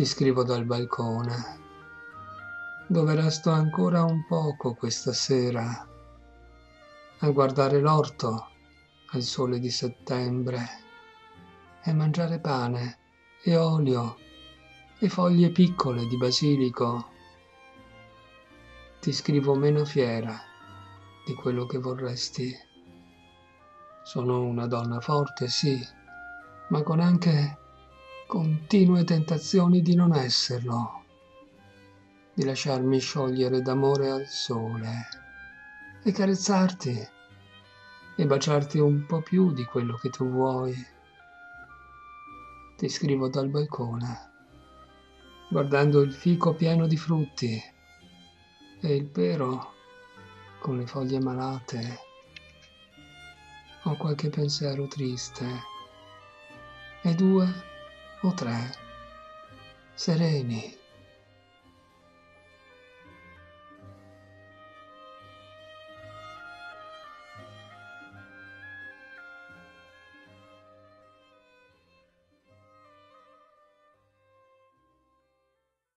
Ti scrivo dal balcone, dove resto ancora un poco questa sera a guardare l'orto al sole di settembre e mangiare pane e olio e foglie piccole di basilico. Ti scrivo meno fiera di quello che vorresti. Sono una donna forte, sì, ma con anche continue tentazioni di non esserlo, di lasciarmi sciogliere d'amore al sole e carezzarti e baciarti un po' più di quello che tu vuoi. Ti scrivo dal balcone, guardando il fico pieno di frutti e il pero con le foglie malate. Ho qualche pensiero triste e due o tre. Sereni